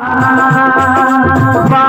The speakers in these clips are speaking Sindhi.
آه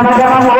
jangan jangan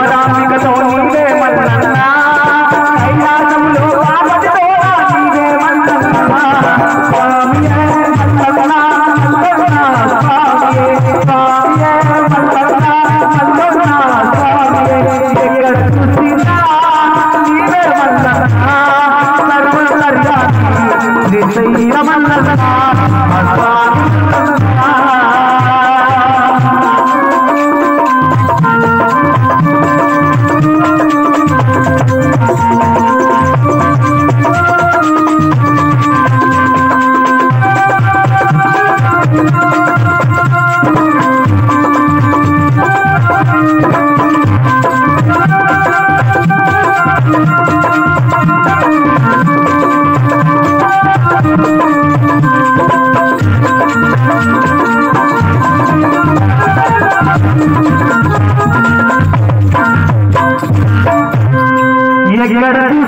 llorar